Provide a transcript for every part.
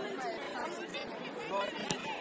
Thank you.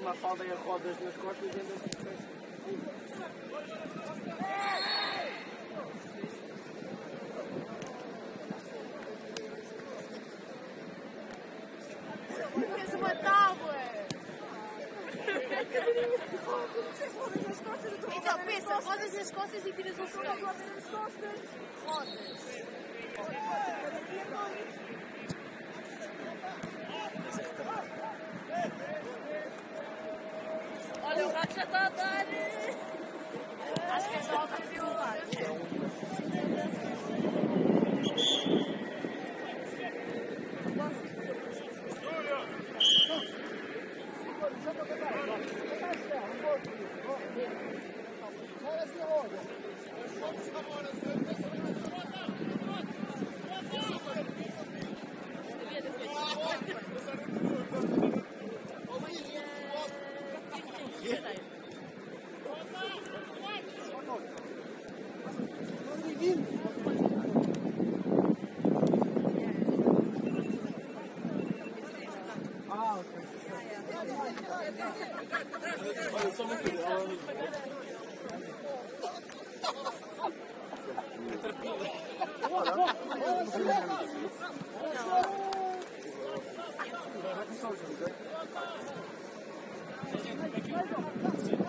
uma falda e rodas nas costas e andas Thank you.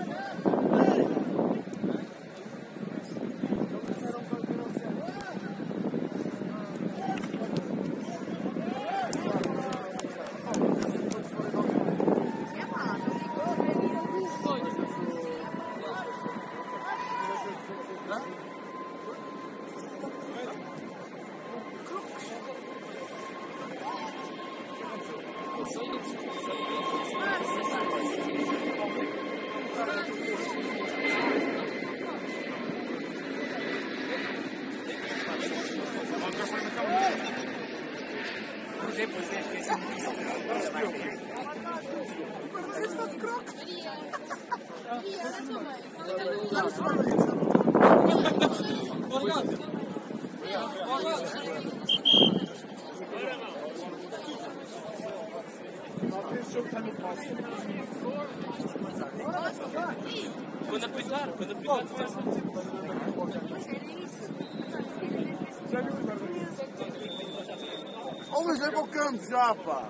O campo já, pá.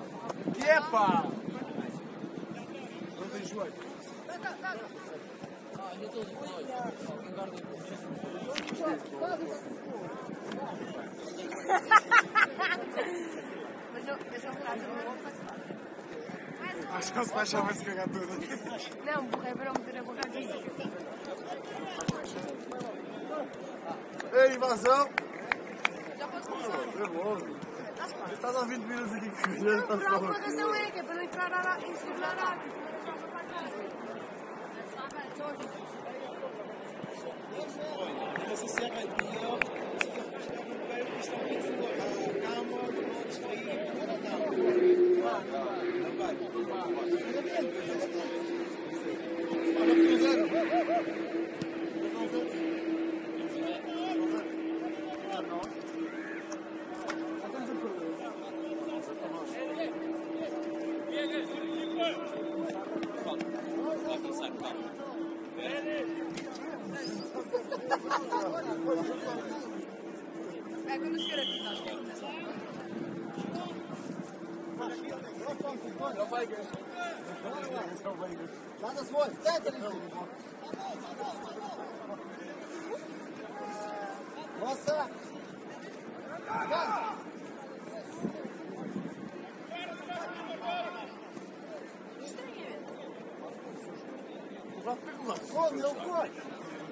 Que é, pá? Não tem joelho. Mas eu, mas eu vou eu. Acho que ele se vai chamar se cagar tudo. Não, é para eu meter a boca aqui. Ei, invasão! Já pode começar. Nervoso. Estás a 20 minutos aqui que Não, por alguma razão é que é para não entrar a em segurar a água. É quando chegar aqui, Nada se foi. Senta ali. Nossa! Vai pegar fome, não foi?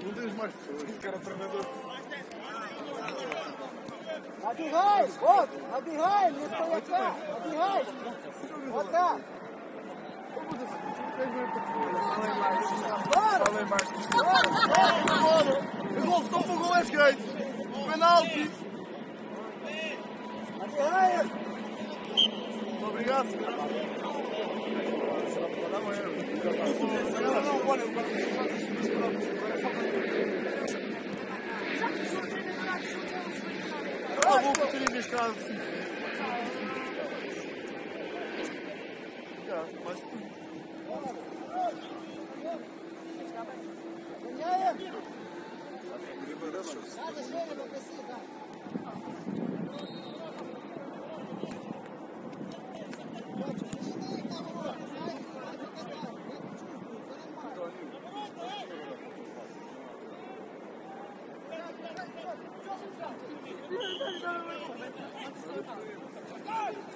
Não tens mais pessoas, cara treinador. Aqui vai, outro, aqui vai, não estou aqui, aqui vai, outra. Fala embaixo. O gol, estou para o gol feito. Penalti. Obrigado. Não, não, olha, Já que sou treinador absoluto, eu não sou treinador. eu vou ter investigado. Mas ganhei. Nada, chega, não precisa.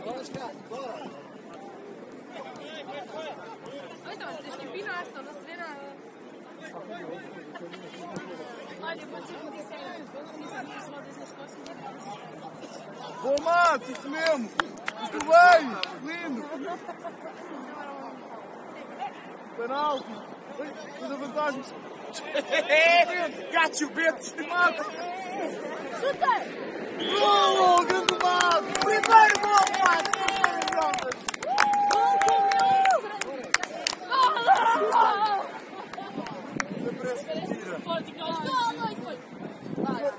Bora, Scott, bora. Então, tens que empinar, senão não se vê nada. Olha, pode ser que me disseram, se me as rodas nas costas, é Bom, Mato, isso mesmo. Muito bem. Lindo. Penalti. Oi, Ainda vantagem. Got you, bitch. Mato. Chuta! Gol, grande Mato. Primeiro gol, Mato.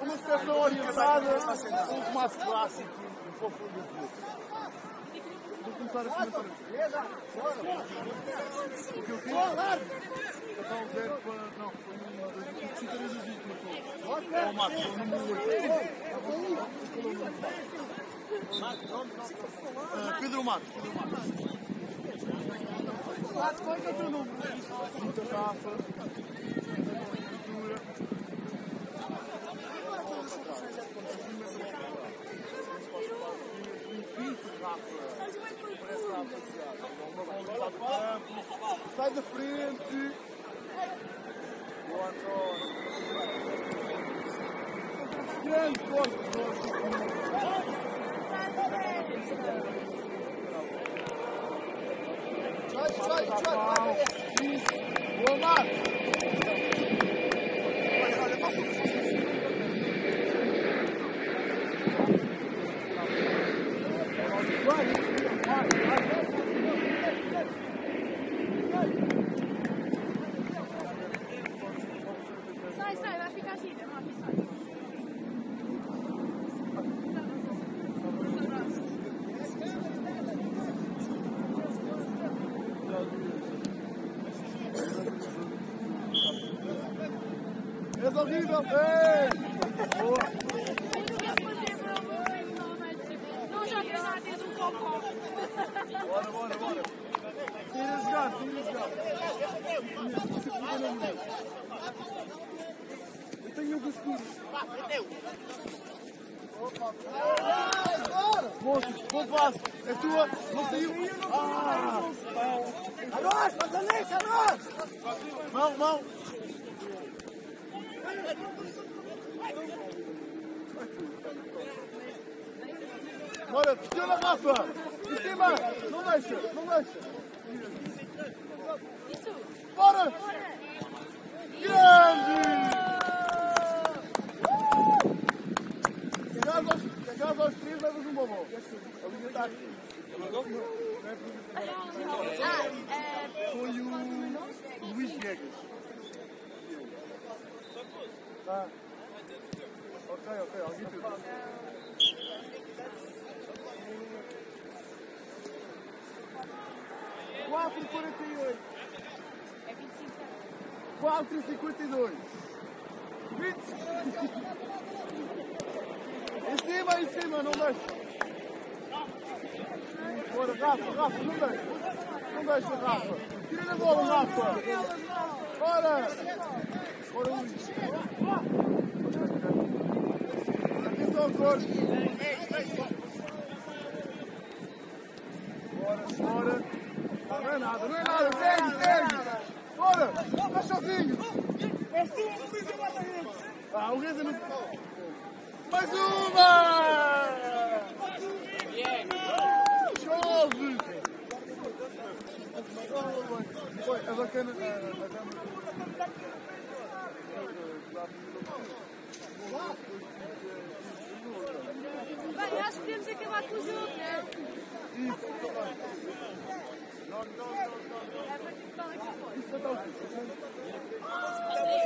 Uma seleção orientada, um formato clássico. Um pouco de Vou começar a comentar. O que eu fiz? Está um zero para. Não, foi um. três, vinte, marcou. Ó, Marcos, o número 8. Ah, Pedro Marcos. Quatro, qual é o teu número? Muita taça. Pintura. Sai da frente. Grande corte. Vai, vai, vai, vai. Boa, Marcos. Olha, olha, passa Vai, vai, vai. faz horrível. Ei! Boa. Não joguei nada dentro do cocô. Bora, bora, bora. Tira jogar, tira jogar. Eu Monstros, bom passo. É tua, não saiu. Ah! Alô, passa nisso, alô! Mão, mão. Bora, pressiona, Rafa. Em cima. Não deixa, não deixa. Bora. Aos três, levas um bombom. A linha está aqui. Foi o Luís Viegas. Ah. Ok, ok, alguém fez. Quatro e quarenta e oito. É 25 Quatro e cinquenta e dois. Vinte. Em cima, em cima, não deixa. Bora, Rafa, Rafa, não deixa. Não deixa, Rafa. Tira a bola, Rafa. Bora. Bora, Luís. Atenção, corte. Bora, bora. Não é nada, não é nada. Segue, segue. Bora. Está sozinho. Ah, o Reza não... Mais uma! Chove! Foi, é bacana. Bem, acho que podemos acabar com o jogo, não é? Isso, É para que estão aqui fora.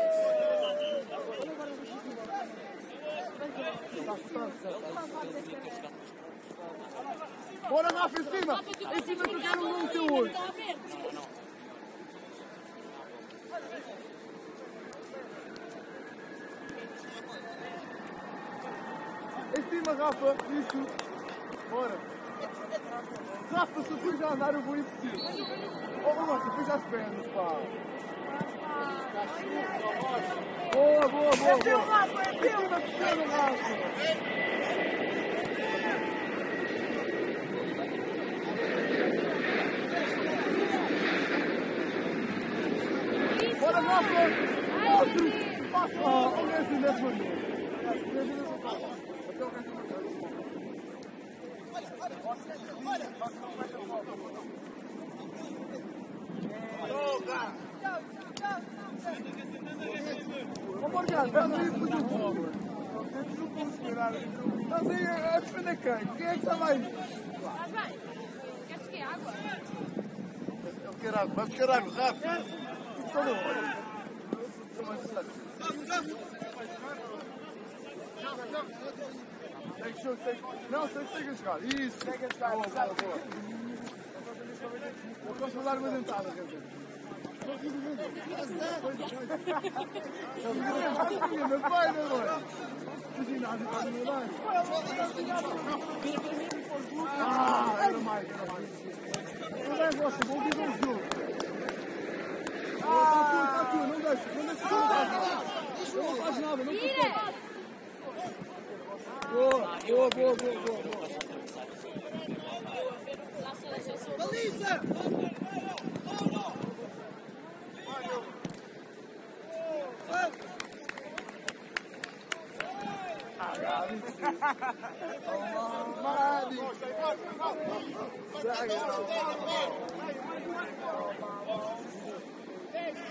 Bora, Rafa, em cima! Em cima que quero um no teu olho! Em cima, Rafa! Isso! Bora! Rafa, se tu já andar, eu vou ir por ti! Oh, Rafa, puxa as pernas, pá! Boa, boa, boa! É teu, Rafa! É pequeno, Rafa! Bora, Rafa! Outro! Passa! Olha esse nesse momento! Até o resto do Vamos marcar, estás aí por tudo. Aí a defender quem? Quem é que está mais? Estás bem? Queres que água? Eu quero água, vai buscar água, rápido. Por favor. Segue o jogo, segue. Não, segue a jogar. Isso. Segue a jogar. Boa. Eu posso dar uma dentada, quer dizer. Ah, era mais, era mais. Eu nem gosto, vou viver o jogo. Ah, está tu, não deixa, não deixa que eu não faço não faço nada, não consigo. Boa, boa, boa, boa, boa, boa.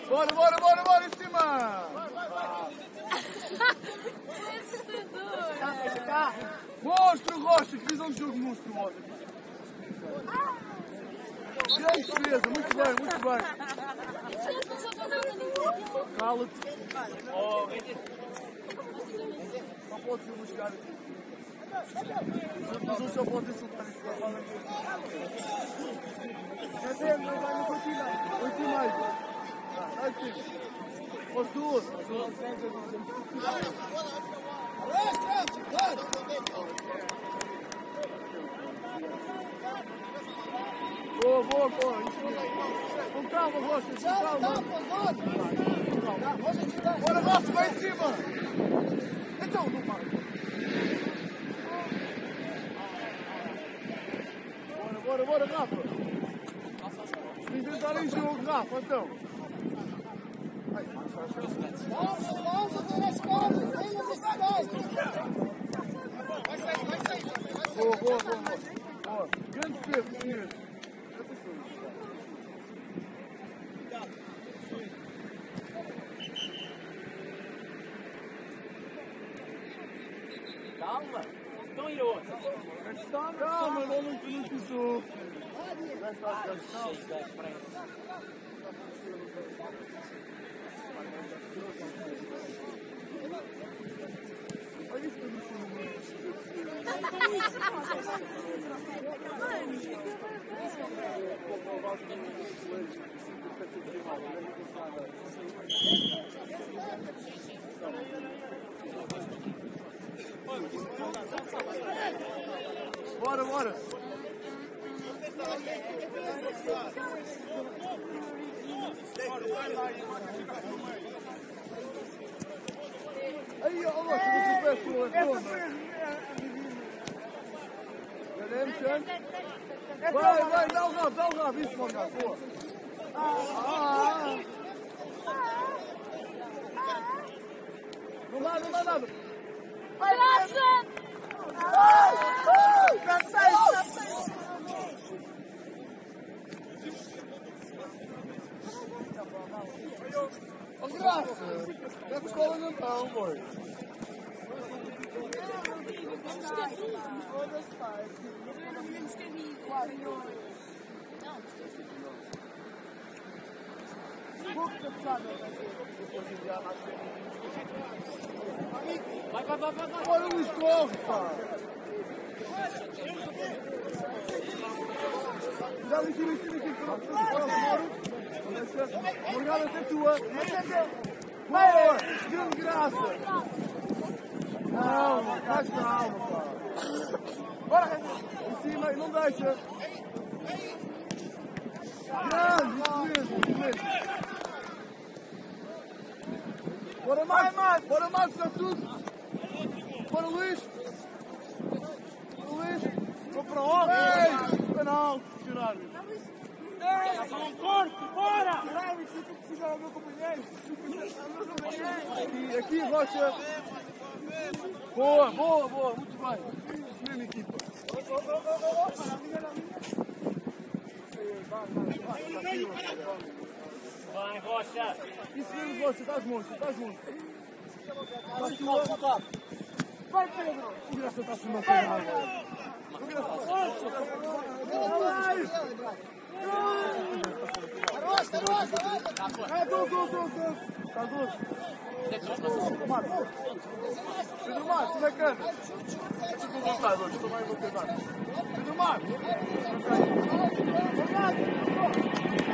Bora, bora, bora, bora, em cima! Monstro Rocha, que visão de jogo monstruosa. Grande defesa, muito bem, muito bem. Não pode ser buscar aqui. Mas um só pode insultar isso. Já sei, mas vai no continuar. Oito e meio. Aqui. Os duas. Boa, boa, boa. Com calma, Rocha, com calma. Bora, Rocha, vai em cima. Então, não para. Bora, bora, bora, Rafa. Tentar em jogo, Rafa, então. Vamos, vamos fazer as coisas, sem necessidade. Boa, boa, boa, boa. Boa. Grande peso, senhores. Calma. Então e outra. Calma, não, não, não. Olha isso eu Bora, bora. Aí, ó, Rocha, não uma toma. Redemption. Vai, vai, dá o rabo, dá o rabo. Isso, mano, boa. Ah, ah. Não dá, não dá nada. Ô, graça. Não é escola não, não, amor. Vai, vai, vai, vai, vai. Olha o escorro, pá. Já me tira, tira aqui. Pronto, pronto, pronto. Morgana, essa é tua. Boa! Grande graça. Calma, faz calma, pá. Bora, em cima, e não deixa. Grande, isso mesmo, isso mesmo. Bora mais, mais. Bora mais, está tudo. Bora, Luís. Luís. Vou para onde? Ei, penal. Tirar. Um corte, bora! Aqui, aqui, Rocha. Boa, boa, boa. Muito bem. Mesma equipa. Vai, Rocha! Isso mesmo, Rocha. Estás monstro, estás tua. Vai, Pedro. O Graça está a se manter na água. O Graça. Rocha, Rocha, Rocha. É, tô, tô, tô, tô. Está doce. Pedro. Pedro como é que anda? Estou com vontade hoje, estou mais motivado. Pedro Marcos. Bora,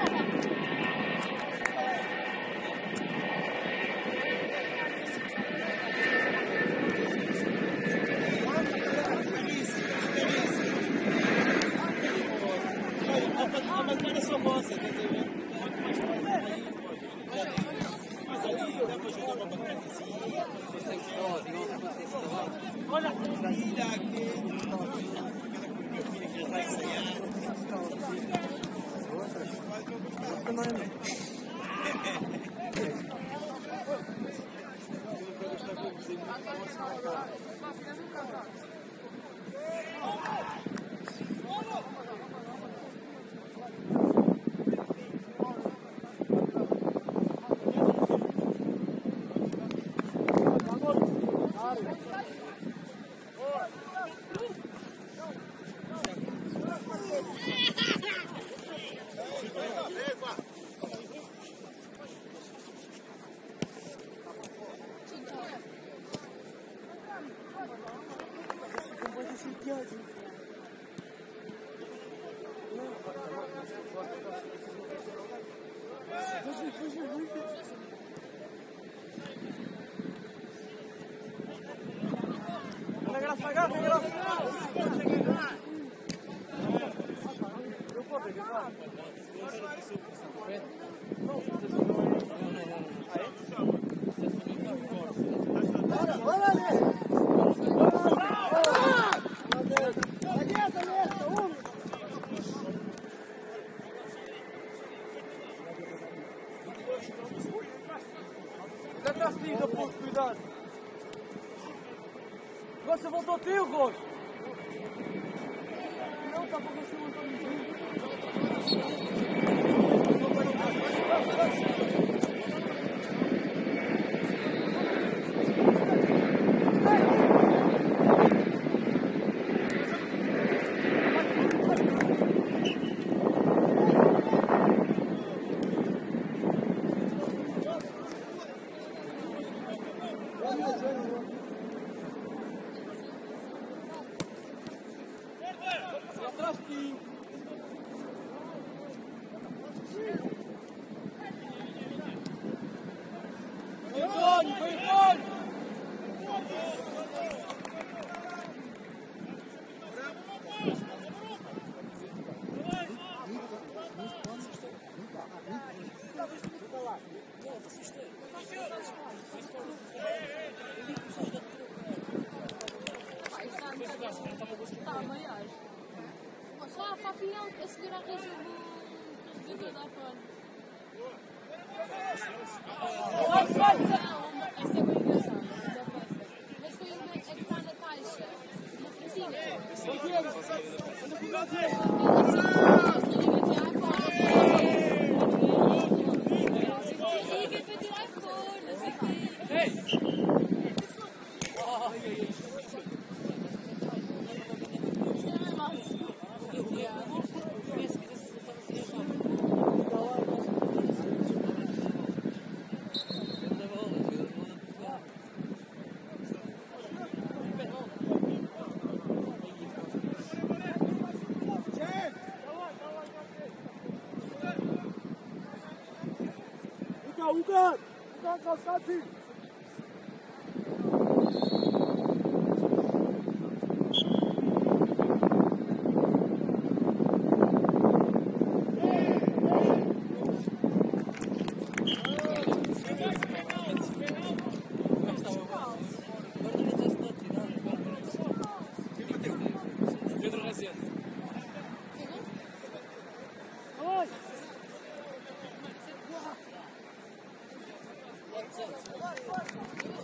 Uka,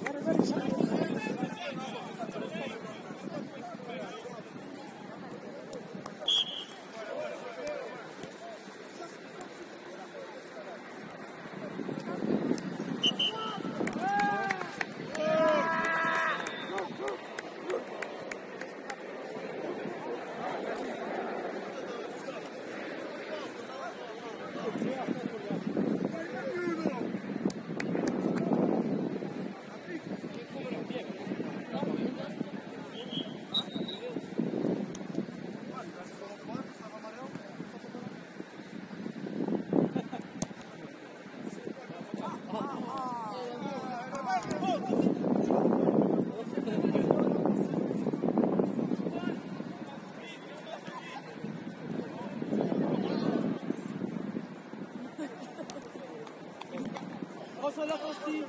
やめてください。Posso olhar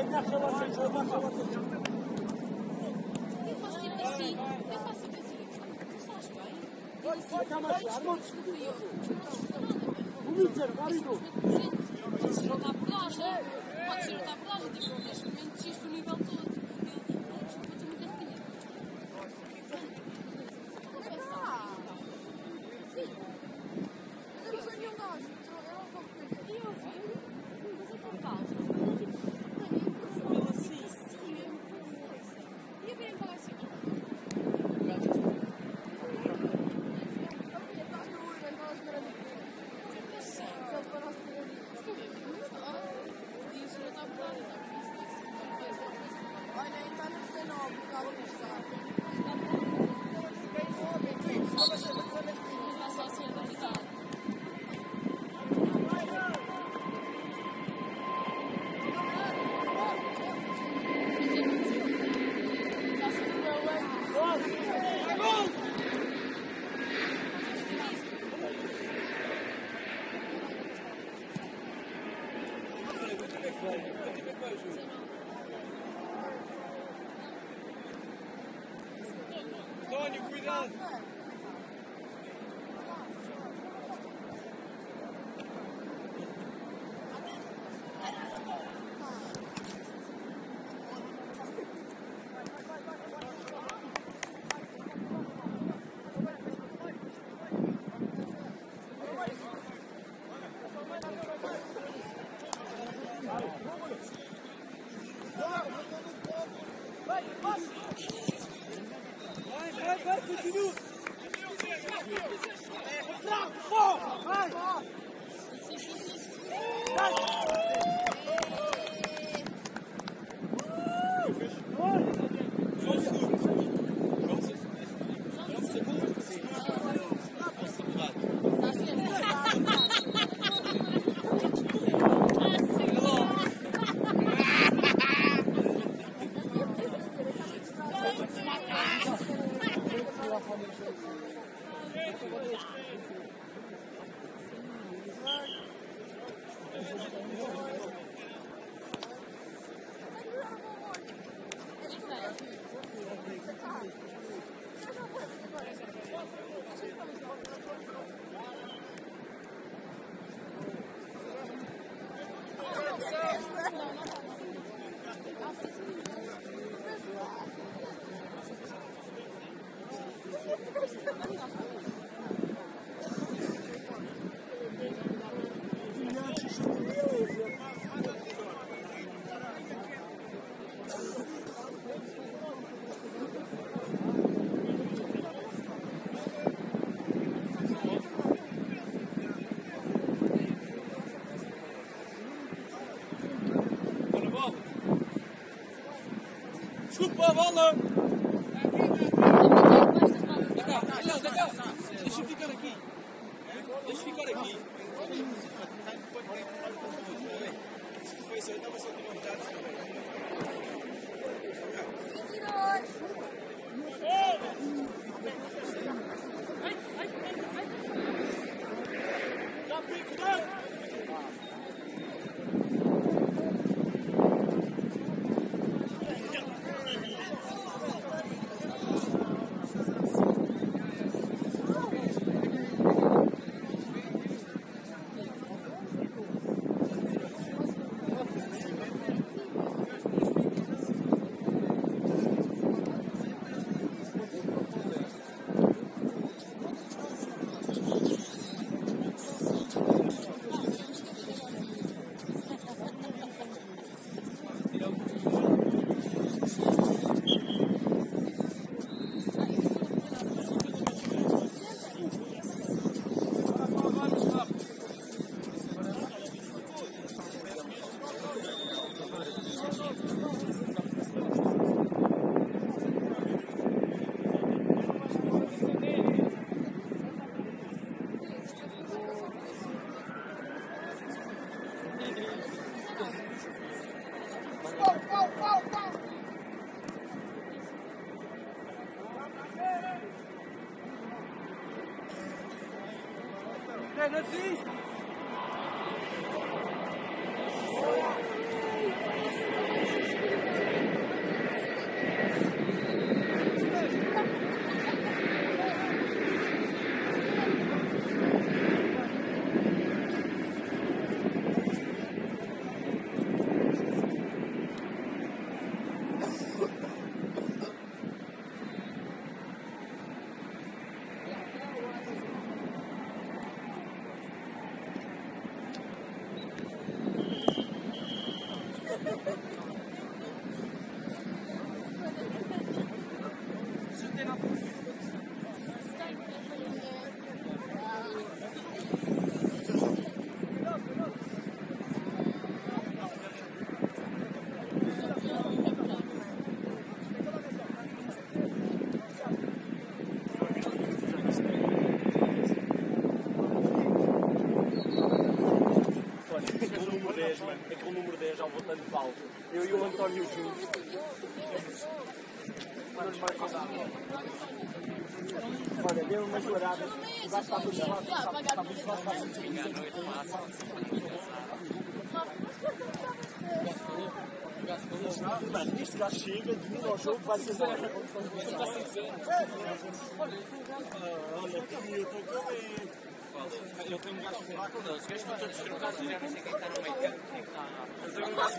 Eu faço tipo assim. Eu faço tipo assim. Estás bem? Eu assim. Desculpa, eu. Pode ser outra abordagem. Pode ser outra abordagem. Tipo, neste momento existe o nível todo. António, cuidado! Vai, vai, vai, continua! Bora, bola! Desculpa a energy. Chorada. Vai estar tudo bem. Está muito fácil. Mano, isto já chega, domina o jogo, vai ser embora. Olha, aqui eu estou com ele. Eu tenho um gajo fraco deles. Queres que eu todos trocados já nem sei quem está no meio campo? Eu tenho um gajo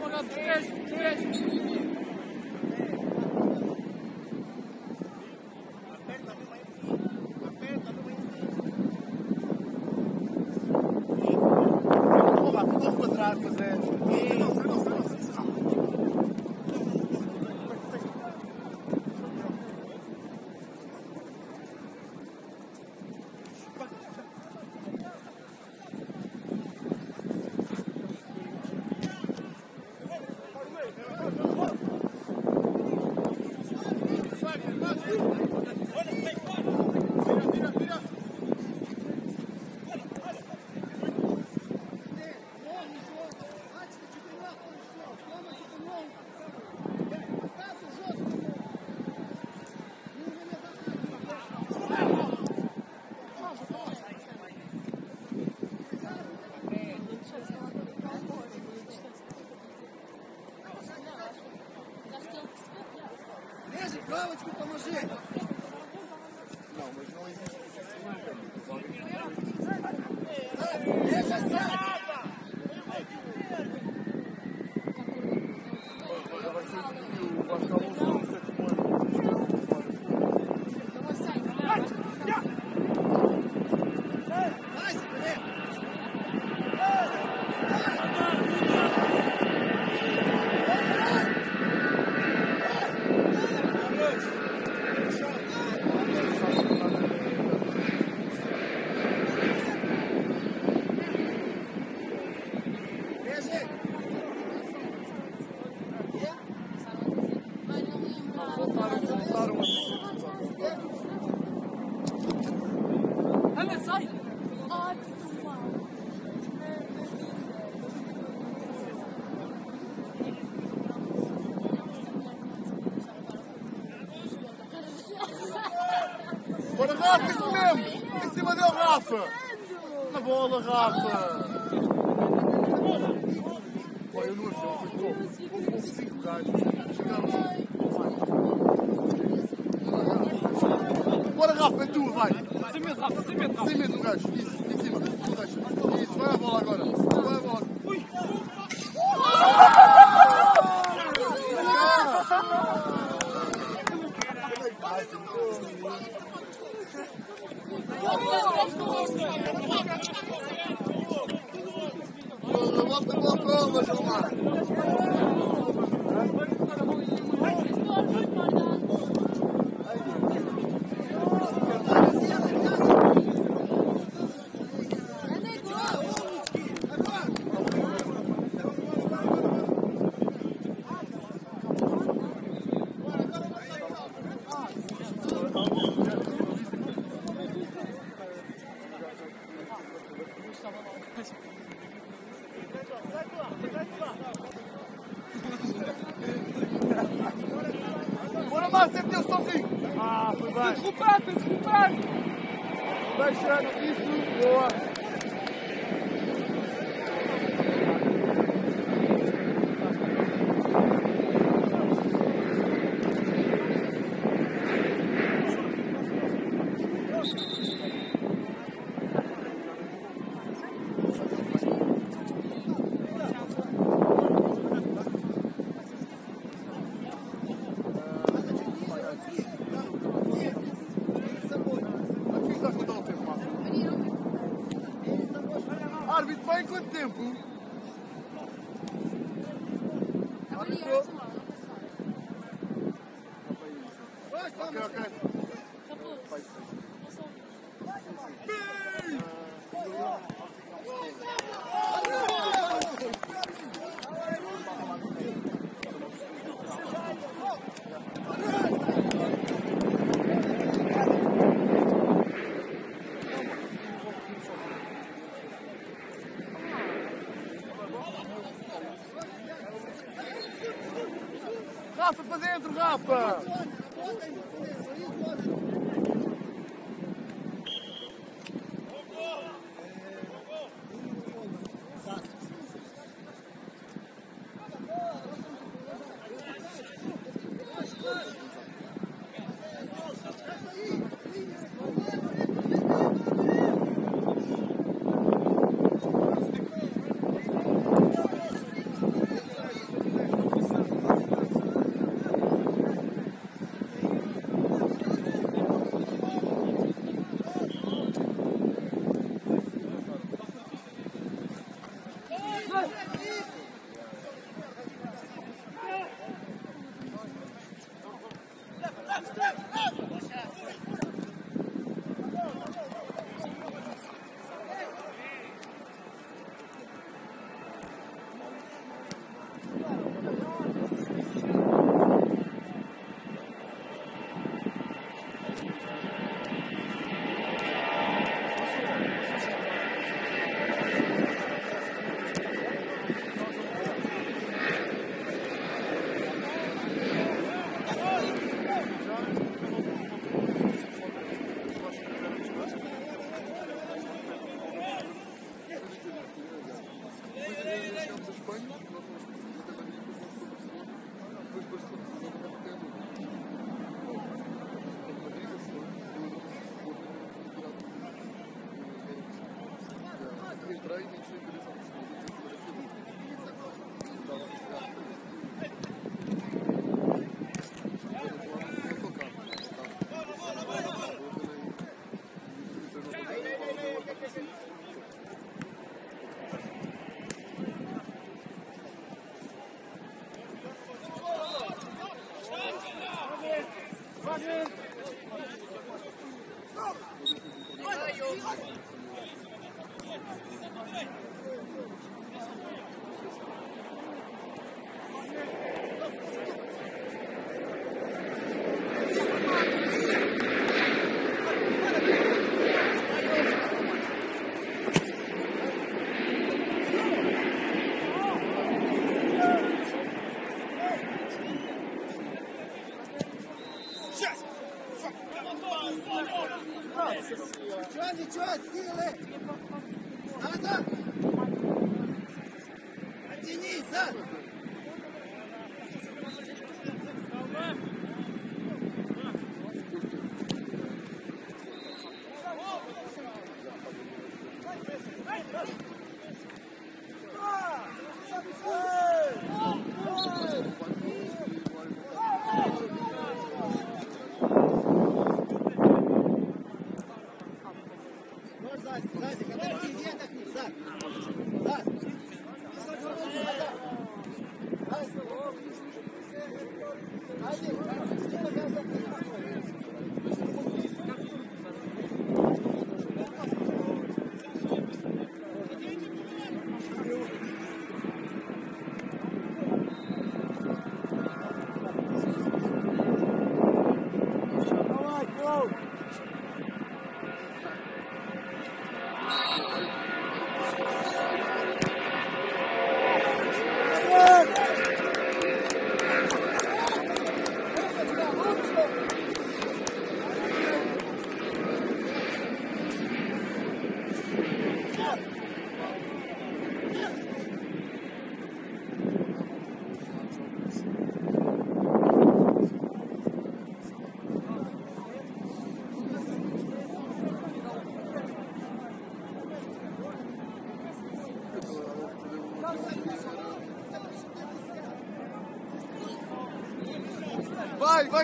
Mon Bora, Rafa, isso mesmo! Em cima dele, Rafa! Na bola, Rafa! Pô, eu não achei, foi top. Houve cinco gajos. Chegaram. Bora, Rafa, é tu, vai! Sem medo, Rafa, sem medo, Rafa. Sem medo do gajo, isso, em cima, deixa. Isso, vai a bola agora. Dentro, Rafa!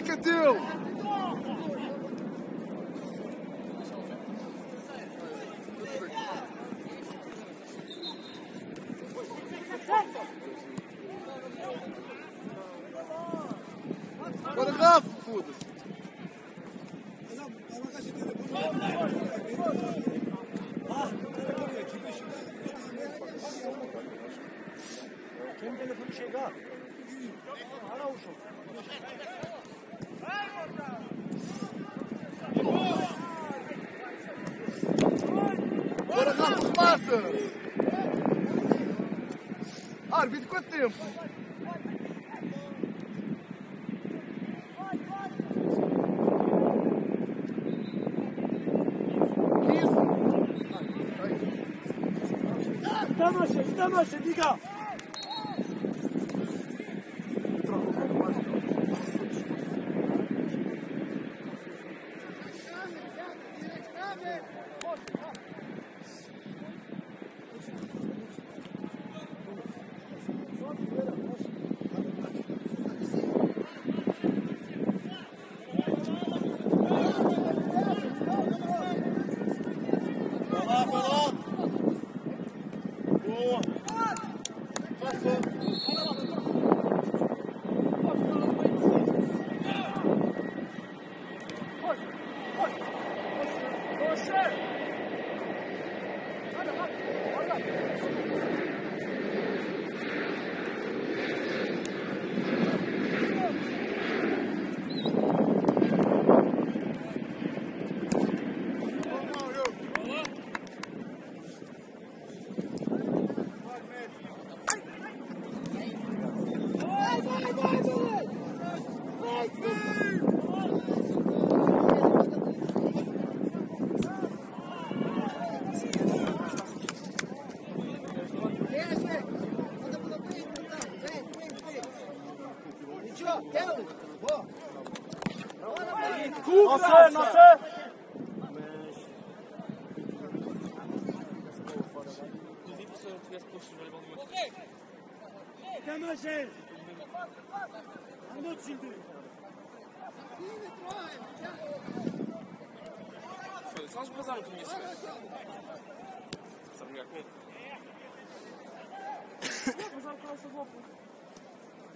can do. Ne 个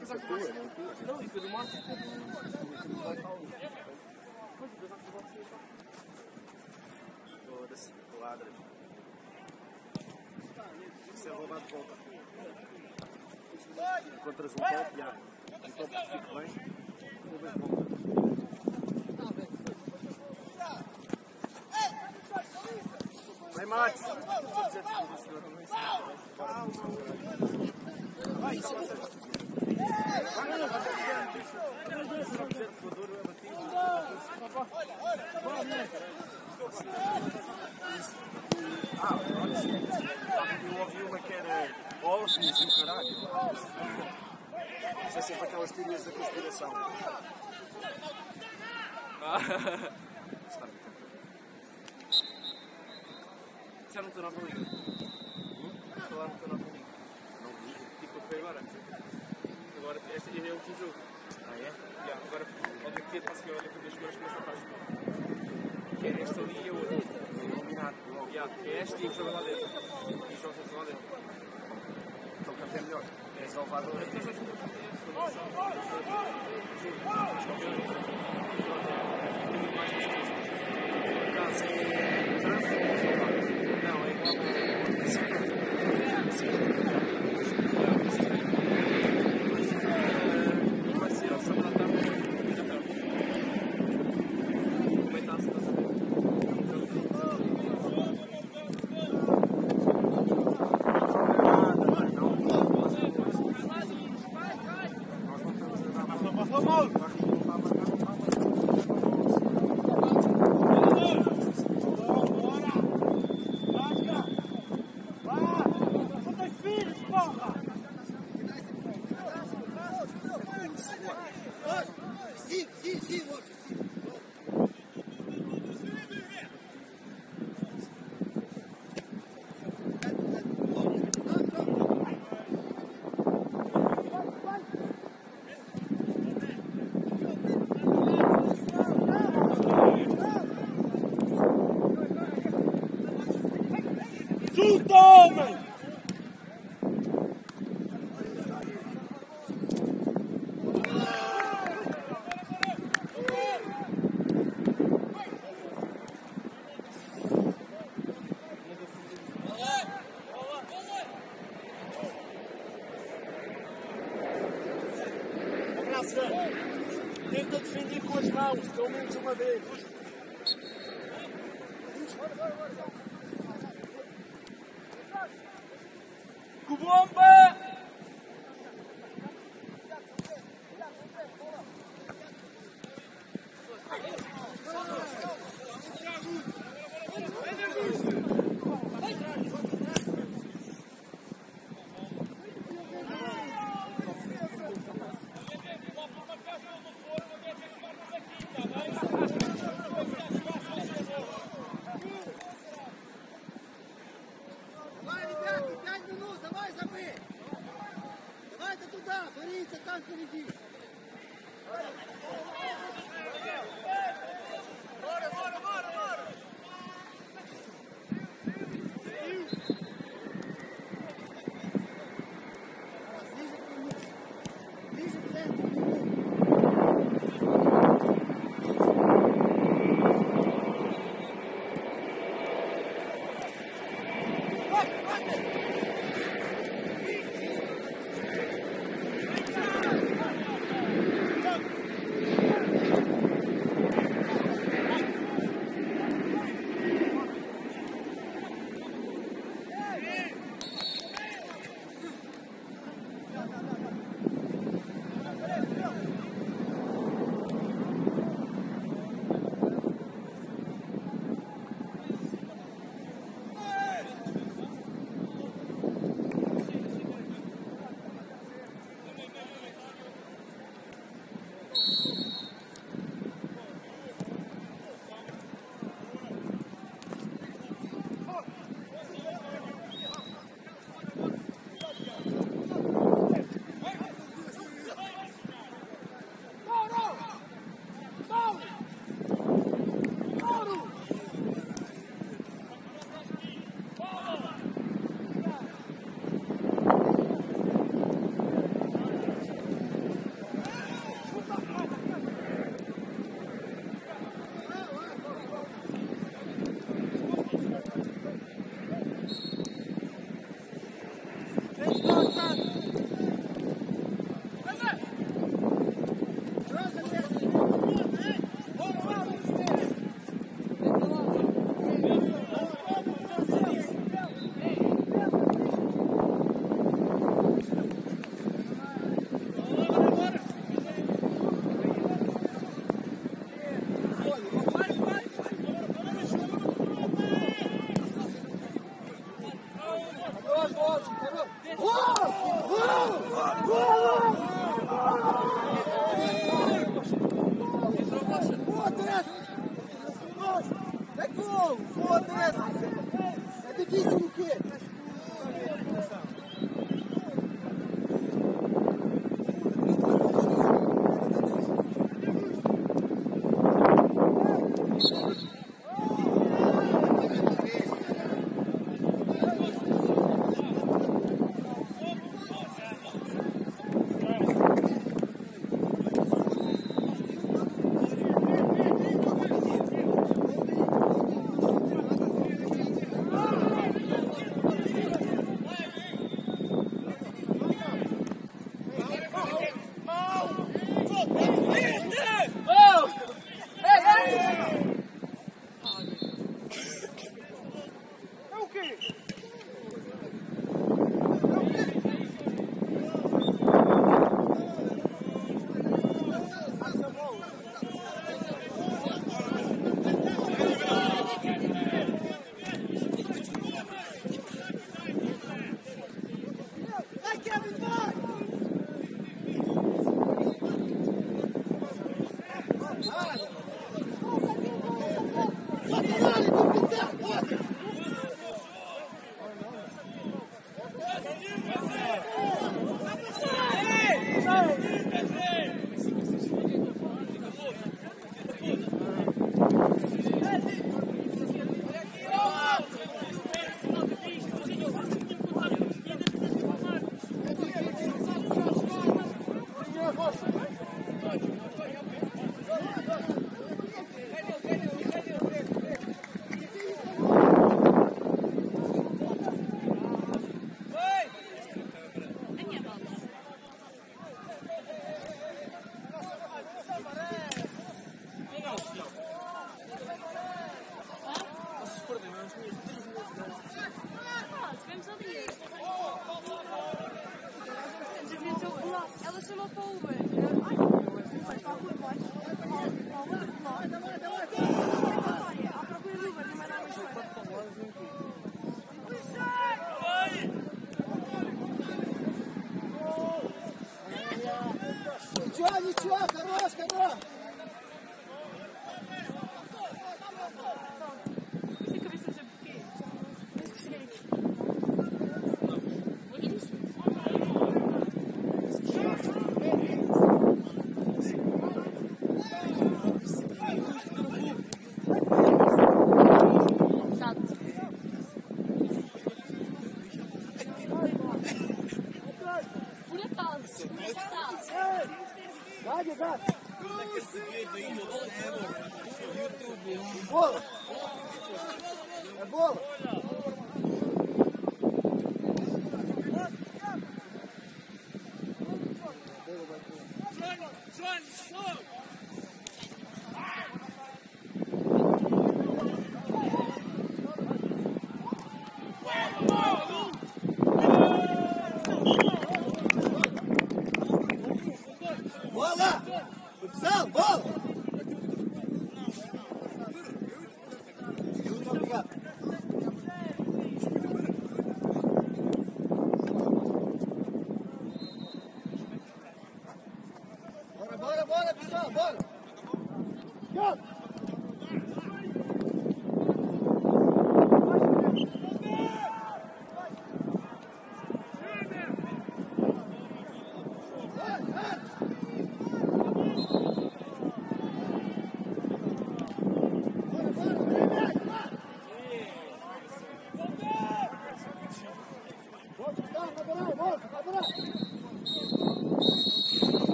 Não, e depois o Marcos ficou Foda-se, ladra. Isso é roubado de volta. Encontras um copo, já. Um copo que fica bem. vai. Vai, Max! Vai, Vai, ah, pronto. Eu ouvi uma que era ovnis e não, caralho. Isso é sempre aquelas teorias da conspiração. Disseram-te a não liga. Falaram-te não nova liga. Não vi. Tipo, foi agora. Agora, este é o último jogo. Ah, é? Yeah, agora, olha que para a seguir, olha que duas semanas começa a fase. Que é esta ali e a outra. Iluminado. Logo. Yeah, é esta e que joga lá dentro. E joga lá dentro. Então, que até melhor. É Salvador. Então, é Salvador? Não, é igual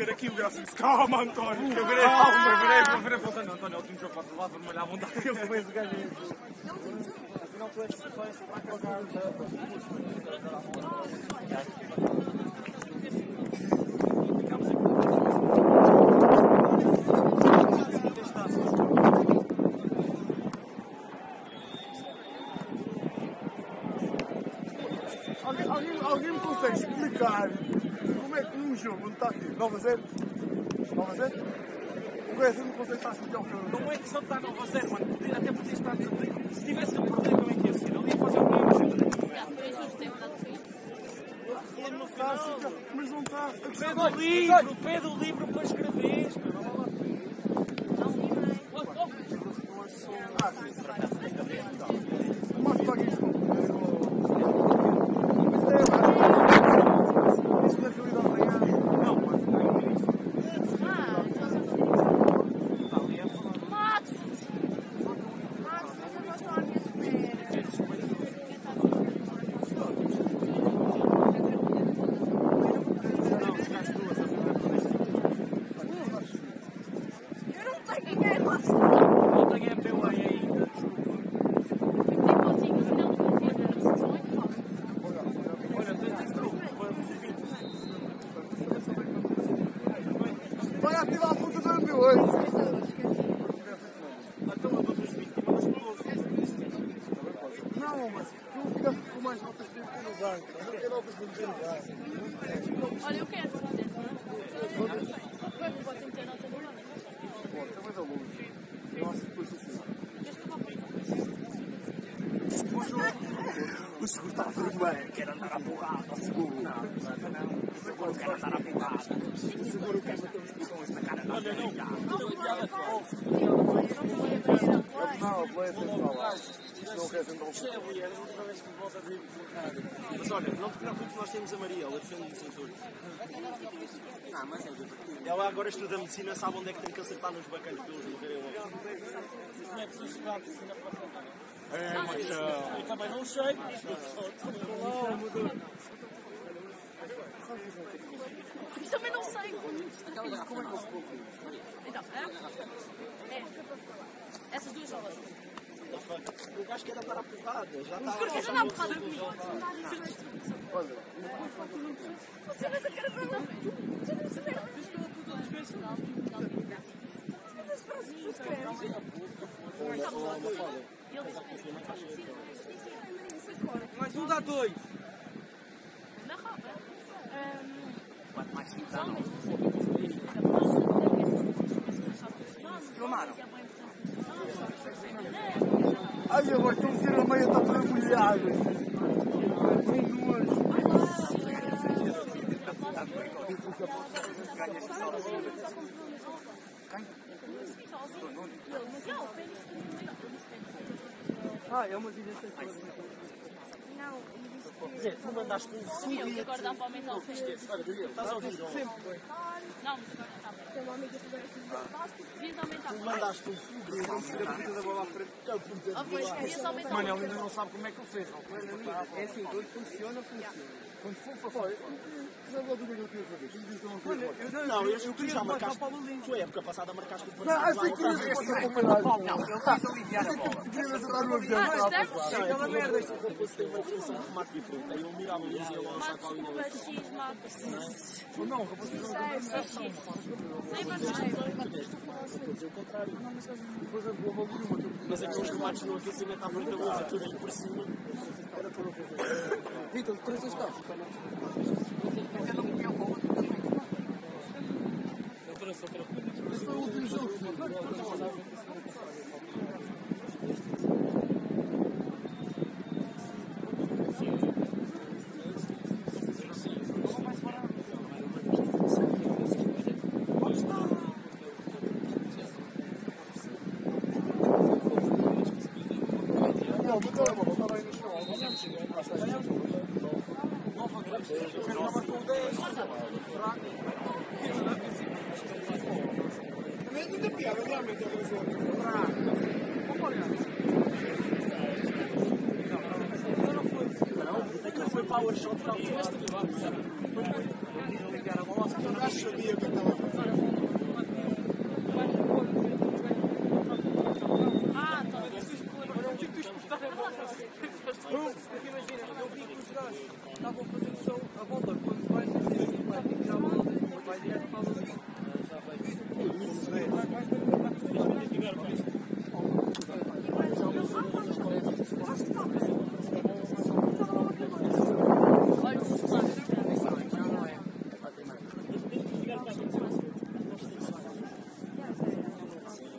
correr aqui, o Graça disse, calma António, eu virei Calma, eu virei, eu virei para o António. António, o último jogo, podes levar vermelho à vontade. Eu fui esse gajo aí. Afinal, tu és só esse para cagar. Alguém, alguém, alguém me consegue explicar como é que num jogo onde está aqui 9 a 0, 9 a 0, o Brasil não consegue estar a explicar o que eu Não é questão de estar 9 a 0, mano. Podia- Até podia estar. Se tivesse a perder, como é que ia ser? Ele ia fazer o mesmo jogo. Já, por isso hoje tem mandado sair. Ele no está a final. explicar, mas não está. A questão Pede o livro, pede o livro para escrever. Mas paga isto. Isto na realidade nem há. Não, mano, não é isso. Ah, então só Está ali a falar. Matos! Marcos, mas eu não estou à minha espera. Não, os gajos duas, a primeira por este. Eu não tenho dinheiro lá. Não tenho MPU aí ainda, desculpa. Igualzinho, no final do dia, era a sessão é que fala. Olha, tem tem grupo para os 20. Vai ativar a puta do MB8. Então eu dou-te os 20 e mandas para o outro. Não, mas tu ficaste com mais notas que eu no banco. Eu não quero notas que eu no banco. Olha, eu quero fazer, não é? Vai, vou tentar nota no ano. Bom, também dá longe. Eu acho que depois assim. Este não vai O seguro está a vermelho, quer andar à porrada, o seguro. Não, não, o seguro quer andar à porrada. O seguro quer bater os pessoas na cara da Olha, não. Não, a boleia tem que falar. Não quer sentar um Mas olha, não te preocupes, nós temos a Maria, ela defende-nos em tudo. Não, mas é divertido. Ela agora estuda medicina, sabe onde é que tem que acertar nos bacanos para eles morrerem logo. É, mas eu também não sei. Isto também não sei. Então, é? É. Essas duas salas. O gajo quer andar à porrada, já está. Porque já um bocado comigo. Olha, Você vai a para. Você não se vê. Mais um dá dois. Na roda. Quanto Filmaram. Ai, agora estão a ver a meia, está toda molhada. Nem duas. Não, e dizer, tu mandaste um foguete. agora dá para aumentar o fundo. Estás a ouvir? ó? Não, mas agora está bem. Tem uma amiga que é Devias aumentar. Tu mandaste um foguete. Não se tira a puta da bola à frente. É o puto Ah, Mano, ele ainda não sabe como é que ele fez. É assim, quando funciona, funciona. Quando for para não vou dizer o que eu queria fazer. Diz não Não, eu, eu, tu já marcaste. Tu, a época passada, marcaste o Não, assim que eu posso comparar. Não, ele fez aliviar a bola. Queria acertar no avião Ah, a. Não, aquela merda. Este rapaz tem uma função de remate diferente. Aí eu mirava e ia lançar a. Mata X, mata X. Não, rapaz, não. Só X. Sem mais o contrário. Exemplo, eu vou abrir uma. Mas aqueles remates no aquecimento à frente da luz, tudo aí por cima. Vitor, trouxe as cartas. Esse foi